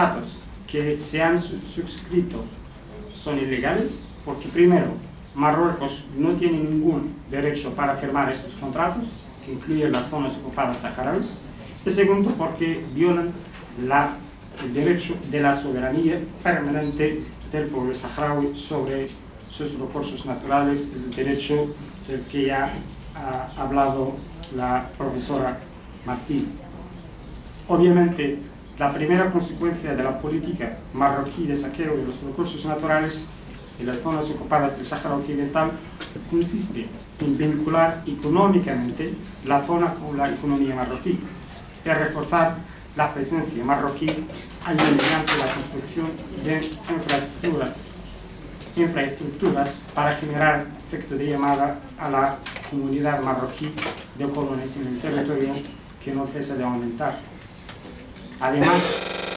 contratos que se han suscrito son ilegales porque primero Marruecos no tiene ningún derecho para firmar estos contratos, que incluyen las zonas ocupadas saharauis, y segundo porque violan la, el derecho de la soberanía permanente del pueblo saharaui sobre sus recursos naturales, el derecho del que ya ha hablado la profesora Martín. Obviamente, la primera consecuencia de la política marroquí de saqueo de los recursos naturales en las zonas ocupadas del Sáhara Occidental consiste en vincular económicamente la zona con la economía marroquí y reforzar la presencia marroquí mediante la construcción de infraestructuras, infraestructuras para generar efecto de llamada a la comunidad marroquí de colones en el territorio que no cesa de aumentar. Además,